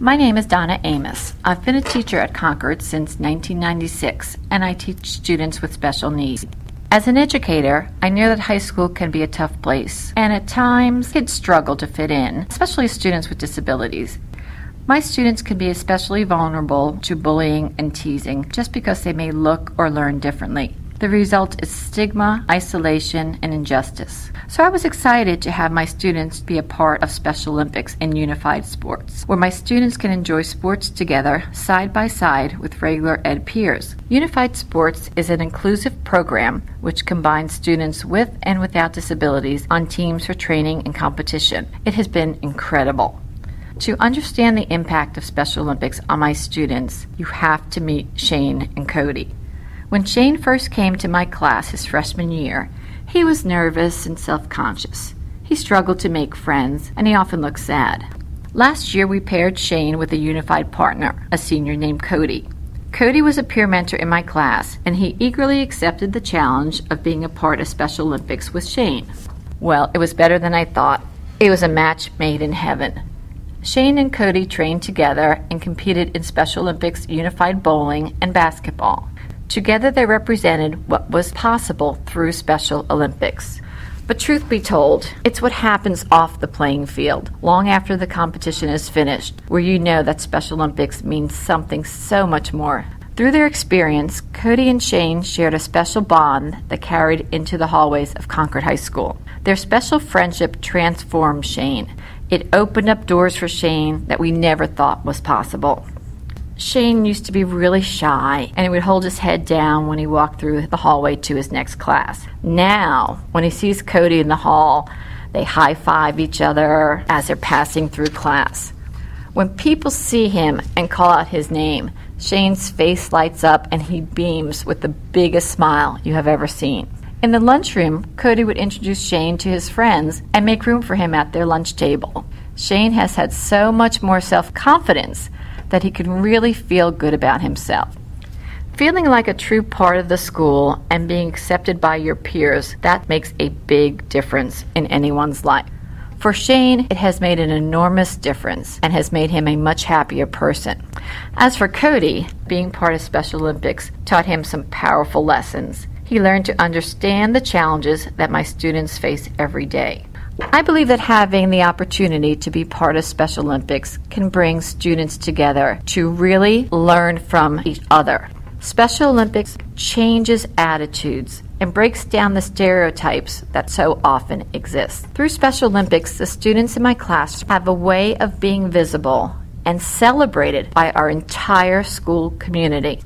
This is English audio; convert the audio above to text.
My name is Donna Amis. I've been a teacher at Concord since 1996, and I teach students with special needs. As an educator, I know that high school can be a tough place, and at times kids struggle to fit in, especially students with disabilities. My students can be especially vulnerable to bullying and teasing just because they may look or learn differently. The result is stigma, isolation, and injustice. So I was excited to have my students be a part of Special Olympics in unified sports, where my students can enjoy sports together, side by side with regular ed peers. Unified Sports is an inclusive program which combines students with and without disabilities on teams for training and competition. It has been incredible. To understand the impact of Special Olympics on my students, you have to meet Shane and Cody. When Shane first came to my class his freshman year, he was nervous and self conscious. He struggled to make friends, and he often looked sad. Last year, we paired Shane with a unified partner, a senior named Cody. Cody was a peer mentor in my class, and he eagerly accepted the challenge of being a part of Special Olympics with Shane. Well, it was better than I thought. It was a match made in heaven. Shane and Cody trained together and competed in Special Olympics unified bowling and basketball. Together, they represented what was possible through Special Olympics. But truth be told, it's what happens off the playing field, long after the competition is finished, where you know that Special Olympics means something so much more. Through their experience, Cody and Shane shared a special bond that carried into the hallways of Concord High School. Their special friendship transformed Shane. It opened up doors for Shane that we never thought was possible. Shane used to be really shy and he would hold his head down when he walked through the hallway to his next class. Now, when he sees Cody in the hall, they high five each other as they're passing through class. When people see him and call out his name, Shane's face lights up and he beams with the biggest smile you have ever seen. In the lunchroom, Cody would introduce Shane to his friends and make room for him at their lunch table. Shane has had so much more self confidence that he can really feel good about himself. Feeling like a true part of the school and being accepted by your peers, that makes a big difference in anyone's life. For Shane, it has made an enormous difference and has made him a much happier person. As for Cody, being part of Special Olympics taught him some powerful lessons. He learned to understand the challenges that my students face every day. I believe that having the opportunity to be part of Special Olympics can bring students together to really learn from each other. Special Olympics changes attitudes and breaks down the stereotypes that so often exist. Through Special Olympics, the students in my class have a way of being visible and celebrated by our entire school community.